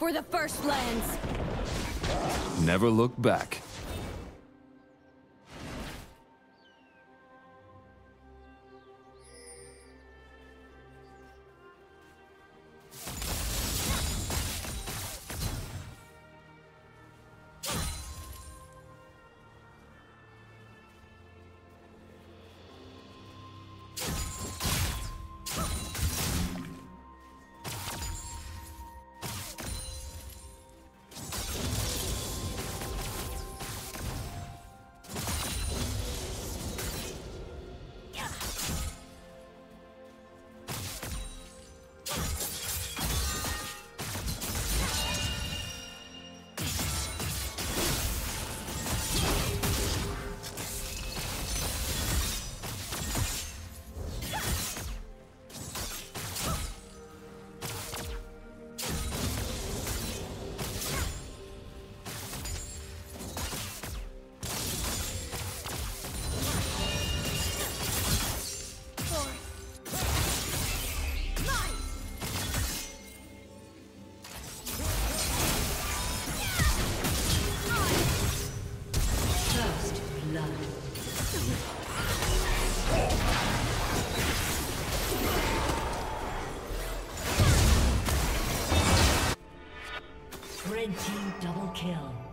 For the First Lands! Never look back. Killing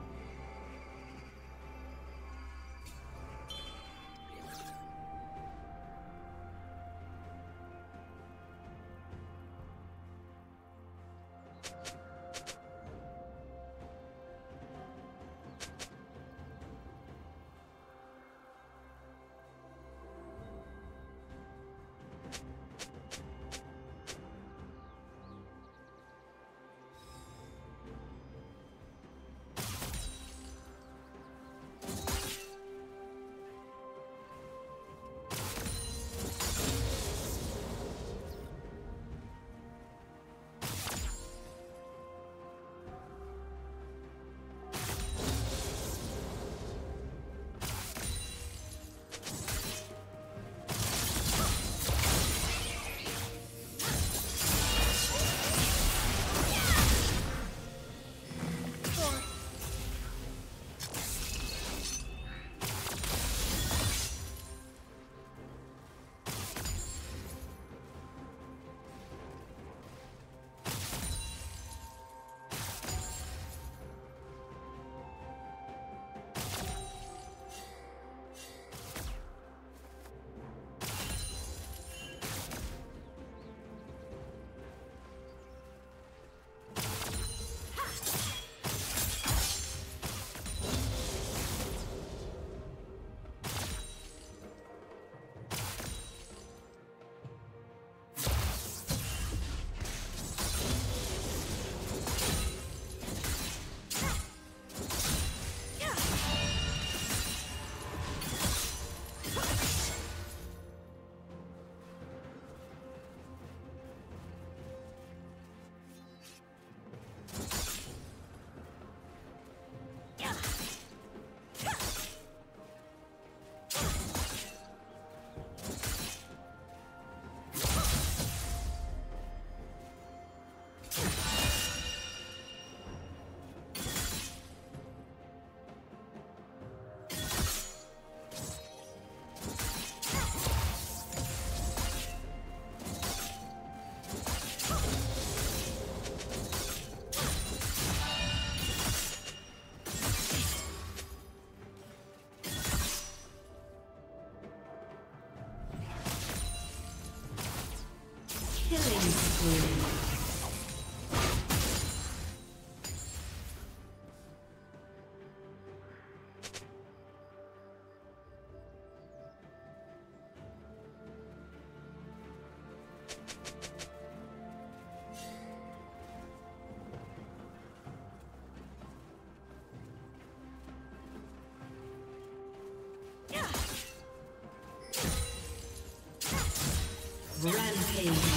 Rampage.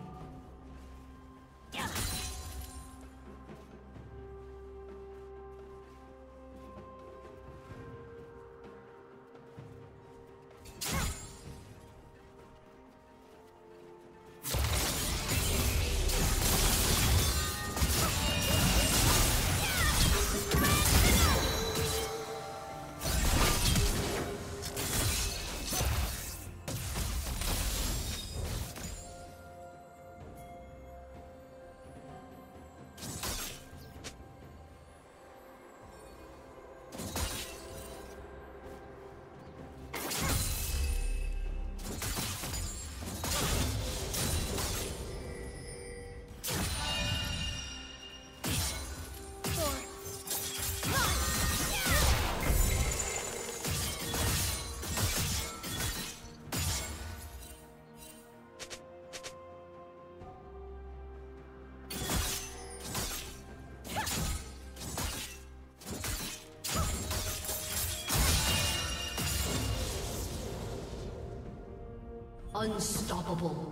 Unstoppable.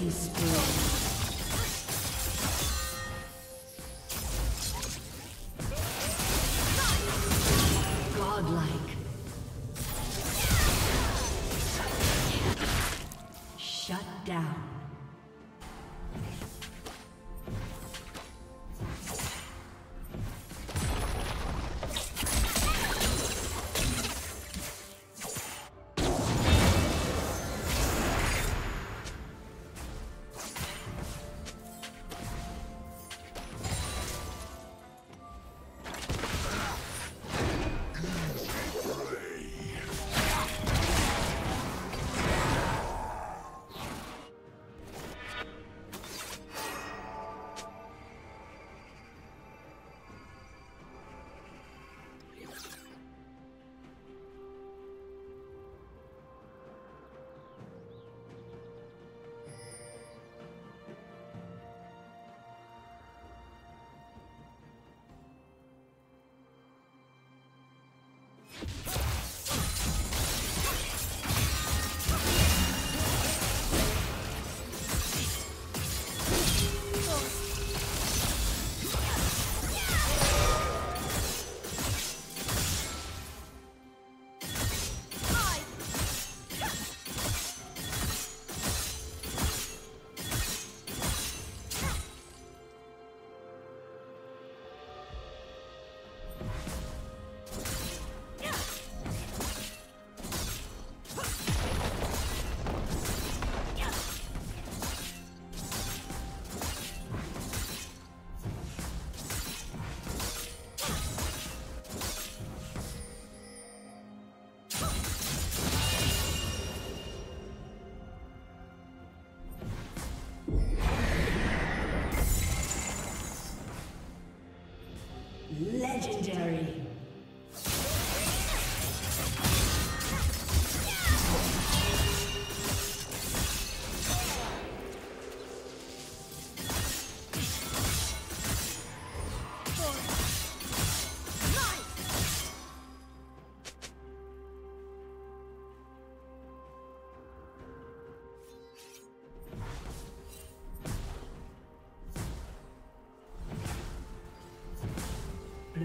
Killing spree. Legendary.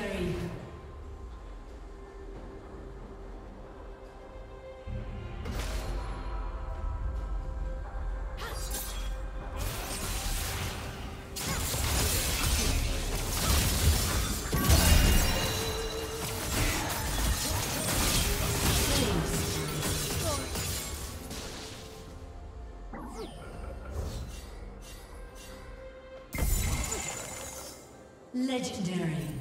Legendary. Legendary.